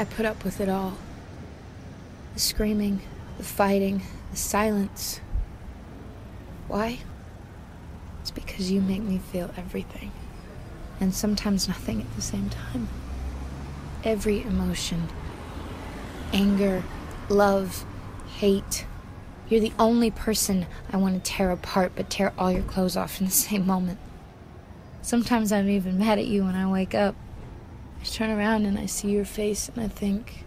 I put up with it all the screaming, the fighting, the silence. Why? It's because you make me feel everything, and sometimes nothing at the same time. Every emotion anger, love, hate. You're the only person I want to tear apart, but tear all your clothes off in the same moment. Sometimes I'm even mad at you when I wake up. I turn around and I see your face and I think,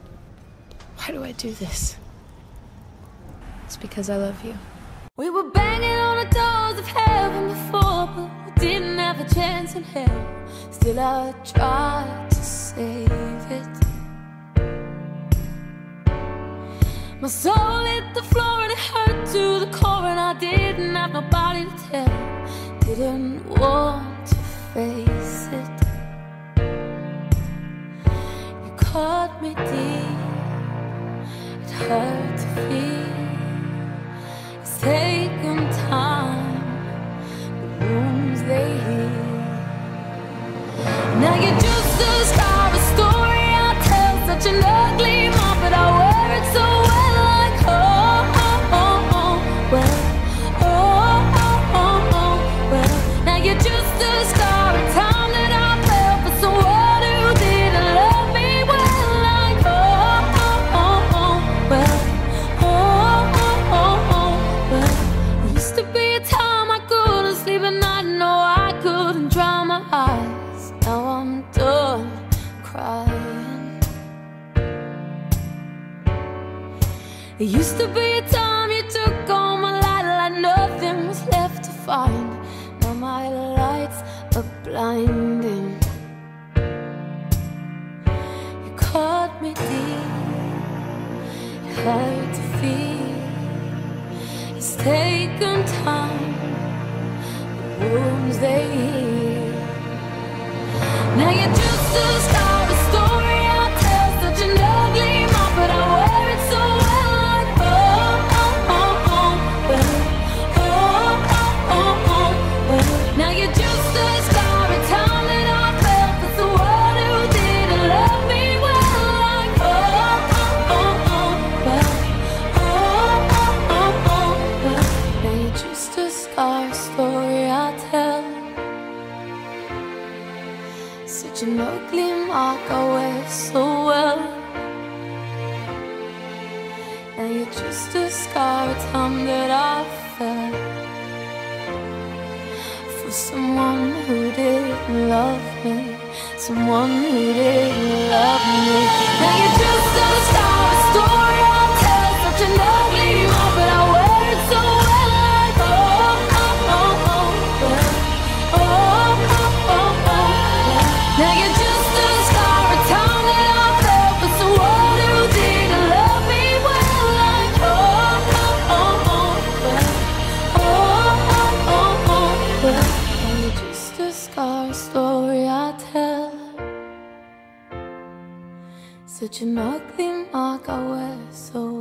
why do I do this? It's because I love you. We were banging on the doors of heaven before, but we didn't have a chance in hell. Still, I tried to save it. My soul hit the floor and it hurt to the core, and I didn't have nobody to tell. Didn't want hurt to feel. It's taken time, but wounds they heal. Now you're There used to be a time you took all my light like nothing was left to find. Now my lights are blinding. You caught me deep, hurt to feel. It's taken time, the wounds they heal. Now you're just a Such an ugly mark I wear so well. Now you're just a scar, a time that I felt for someone who didn't love me, someone who didn't tell. Such an ugly mark I wear so.